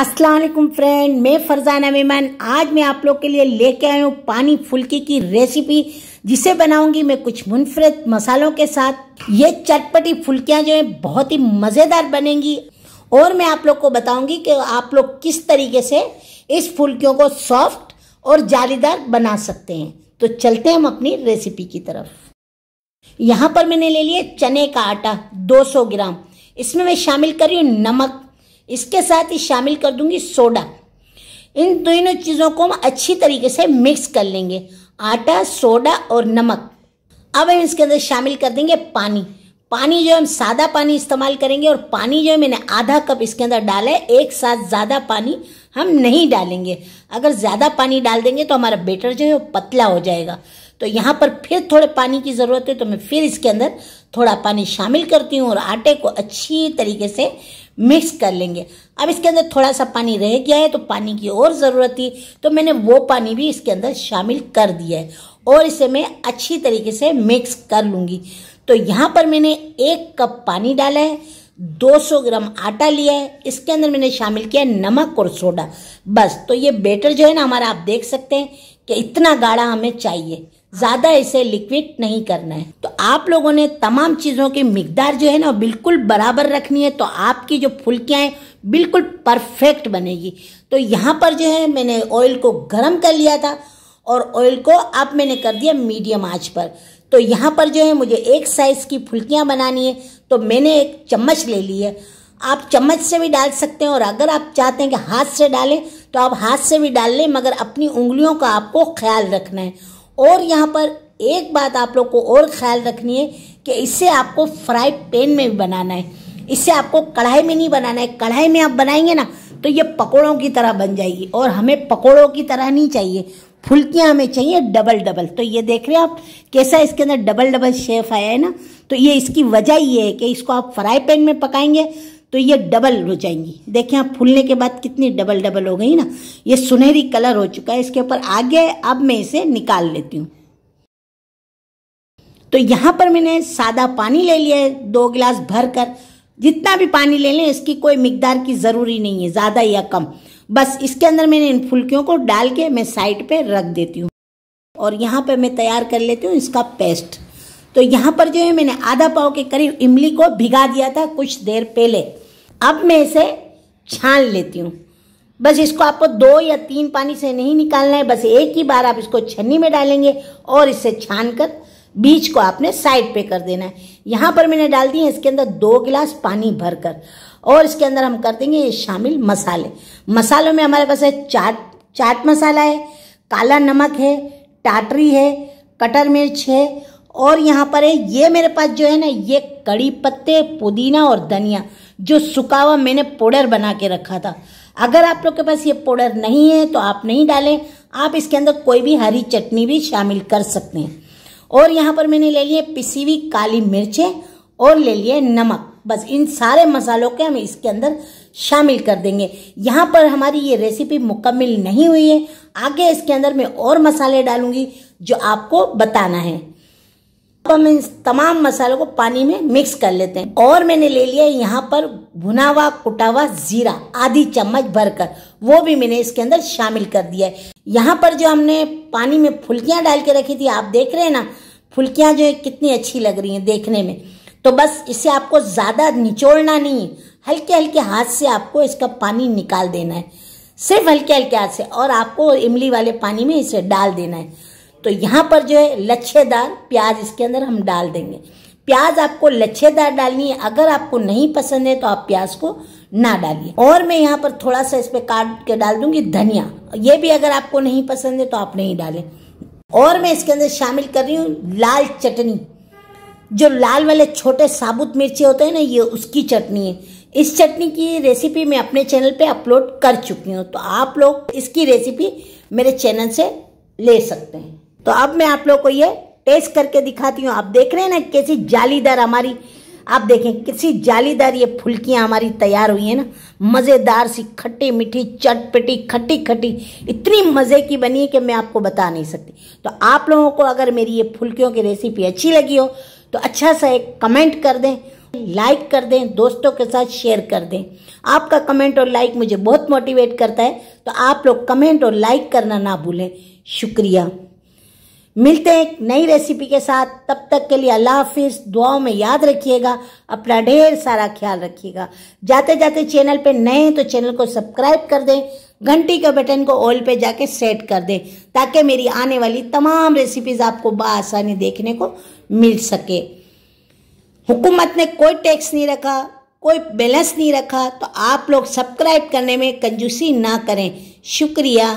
वालेकुम फ्रेंड, मैं फरजाना मेहमान। आज मैं आप लोग के लिए लेके आई हूँ पानी फुल्की की रेसिपी, जिसे बनाऊँगी मैं कुछ मुनफरद मसालों के साथ। ये चटपटी फुल्कियाँ जो है, बहुत ही मज़ेदार बनेंगी। और मैं आप लोग को बताऊँगी कि आप लोग किस तरीके से इस फुल्कियों को सॉफ्ट और जालीदार बना सकते हैं। तो चलते हैं हम अपनी रेसिपी की तरफ़। यहाँ पर मैंने ले लिया चने का आटा 200 ग्राम। इसमें मैं शामिल कर रही हूँ नमक इसके साथ ही शामिल कर दूँगी सोडा। इन दोनों चीज़ों को हम अच्छी तरीके से मिक्स कर लेंगे। आटा, सोडा और नमक। अब हम इसके अंदर शामिल कर देंगे पानी। पानी जो हम सादा पानी इस्तेमाल करेंगे और पानी जो है मैंने आधा कप इसके अंदर डाला है, एक साथ ज़्यादा पानी हम नहीं डालेंगे। अगर ज़्यादा पानी डाल देंगे तो हमारा बेटर जो है वो पतला हो जाएगा। तो यहाँ पर फिर थोड़े पानी की ज़रूरत है तो मैं फिर इसके अंदर थोड़ा पानी शामिल करती हूँ और आटे को अच्छी तरीके से मिक्स कर लेंगे। अब इसके अंदर थोड़ा सा पानी रह गया है तो पानी की और ज़रूरत थी तो मैंने वो पानी भी इसके अंदर शामिल कर दिया है और इसे मैं अच्छी तरीके से मिक्स कर लूँगी। तो यहाँ पर मैंने एक कप पानी डाला है 200 ग्राम आटा लिया है, इसके अंदर मैंने शामिल किया है नमक और सोडा। बस तो ये बेटर जो है ना, हमारा आप देख सकते हैं कि इतना गाढ़ा हमें चाहिए। ज़्यादा इसे लिक्विड नहीं करना है। तो आप लोगों ने तमाम चीज़ों की मिकदार जो है ना बिल्कुल बराबर रखनी है तो आपकी जो फुल्कियाँ हैं, बिल्कुल परफेक्ट बनेगी। तो यहाँ पर जो है, मैंने ऑयल को गर्म कर लिया था, और ऑयल को अब मैंने कर दिया मीडियम आँच पर। तो यहाँ पर जो है, मुझे एक साइज़ की फुल्कियाँ बनानी है तो मैंने एक चम्मच ले ली है। आप चम्मच से भी डाल सकते हैं, और अगर आप चाहते हैं कि हाथ से डालें तो आप हाथ से भी डाल लें, मगर अपनी उंगलियों का आपको ख्याल रखना है। और यहाँ पर एक बात आप लोग को और ख्याल रखनी है कि इससे आपको फ्राई पैन में भी बनाना है। इससे आपको कढ़ाई में नहीं बनाना है। कढ़ाई में आप बनाएँगे ना तो ये पकौड़ों की तरह बन जाएगी और हमें पकौड़ों की तरह नहीं चाहिए। फुल्कियाँ हमें चाहिए डबल डबल। तो ये देख रहे हैं आप, कैसा इसके अंदर डबल डबल शेफ आया है ना? तो ये इसकी वजह ये है कि इसको आप फ्राई पैन में पकाएँगे तो ये डबल हो जाएँगी। देखिए आप फूलने के बाद कितनी डबल डबल हो गई ना। ये सुनहरी कलर हो चुका है, इसके ऊपर आगे अब मैं इसे निकाल लेती हूँ। तो यहाँ पर मैंने सादा पानी ले लिया है, दो गिलास भर कर जितना भी पानी ले लें, इसकी कोई मिकदार की ज़रूरी नहीं है, ज़्यादा या कम। बस इसके अंदर मैंने इन फुल्कियों को डाल के मैं साइड पे रख देती हूँ। और यहाँ पे मैं तैयार कर लेती हूँ इसका पेस्ट। तो यहाँ पर जो है मैंने आधा पाव के करीब इमली को भिगा दिया था कुछ देर पहले। अब मैं इसे छान लेती हूँ। बस इसको आपको दो या तीन पानी से नहीं निकालना है, बस एक ही बार आप इसको छन्नी में डालेंगे और इसे छान कर बीज को आपने साइड पे कर देना है। यहाँ पर मैंने डाल दी है इसके अंदर दो गिलास पानी भरकर, और इसके अंदर हम कर देंगे ये शामिल मसाले। मसालों में हमारे पास है चाट चाट मसाला है, काला नमक है, टाटरी है, कटर मिर्च है, और यहाँ पर है, ये मेरे पास जो है ना, ये कड़ी पत्ते, पुदीना और धनिया। जो सुखा हुआ मैंने पाउडर बना के रखा था। अगर आप लोग के पास ये पाउडर नहीं है तो आप नहीं डालें। आप इसके अंदर कोई भी हरी चटनी भी शामिल कर सकते हैं। और यहाँ पर मैंने ले लिए पिसी हुई काली मिर्चें और ले लिए नमक। बस इन सारे मसालों के हम इसके अंदर शामिल कर देंगे। यहाँ पर हमारी ये रेसिपी मुकम्मल नहीं हुई है। आगे इसके अंदर मैं और मसाले डालूँगी, जो आपको बताना है। अब हम इन तमाम मसालों को पानी में मिक्स कर लेते हैं। और मैंने ले लिया यहाँ पर भुना हुआ, कुटा हुआ जीरा, आधी चम्मच भरकर। वो भी मैंने इसके अंदर शामिल कर दिया है। यहाँ पर जो हमने पानी में फुल्कियाँ डाल के रखी थी, आप देख रहे हैं ना, फुल्कियाँ जो है, कितनी अच्छी लग रही हैं देखने में। तो बस इसे आपको ज़्यादा निचोड़ना नहीं है। हल्के हल्के हाथ से आपको इसका पानी निकाल देना है। सिर्फ़ हल्के हल्के हाथ से, और आपको इमली वाले पानी में इसे डाल देना है। तो यहाँ पर जो है लच्छेदार प्याज इसके अंदर हम डाल देंगे। प्याज आपको लच्छेदार डालनी है। अगर आपको नहीं पसंद है तो आप प्याज को ना डालिए। और मैं यहाँ पर थोड़ा सा इस पर काट के डाल दूँगी धनिया। ये भी अगर आपको नहीं पसंद है तो आप नहीं डालें। और मैं इसके अंदर शामिल कर रही हूँ लाल चटनी। जो लाल वाले छोटे साबुत मिर्ची होते हैं ना, ये उसकी चटनी है। इस चटनी की रेसिपी मैं अपने चैनल पे अपलोड कर चुकी हूँ। तो आप लोग इसकी रेसिपी मेरे चैनल से ले सकते हैं। तो अब मैं आप लोग को ये टेस्ट करके दिखाती हूँ। आप देख रहे हैं ना कैसी जालीदार हमारी, आप देखें किसी जालीदार ये फुल्कियाँ हमारी तैयार हुई है ना। मज़ेदार सी खट्टी मीठी, चटपटी, खट्टी खट्टी, इतनी मज़े की बनी है कि मैं आपको बता नहीं सकती। तो आप लोगों को अगर मेरी ये फुल्कियों की रेसिपी अच्छी लगी हो तो अच्छा सा एक कमेंट कर दें लाइक कर दें, दोस्तों के साथ शेयर कर दें। आपका कमेंट और लाइक मुझे बहुत मोटिवेट करता है तो आप लोग कमेंट और लाइक करना ना भूलें। शुक्रिया। मिलते हैं एक नई रेसिपी के साथ। तब तक के लिए अल्लाह हाफिज, दुआओं में याद रखिएगा, अपना ढेर सारा ख्याल रखिएगा। जाते जाते चैनल पे नए हैं तो चैनल को सब्सक्राइब कर दें, घंटी के बटन को ऑल पे जाके सेट कर दें, ताकि मेरी आने वाली तमाम रेसिपीज़ आपको बसानी देखने को मिल सके। हुकूमत ने कोई टैक्स नहीं रखा, कोई बैलेंस नहीं रखा तो आप लोग सब्सक्राइब करने में कंजूसी ना करें। शुक्रिया।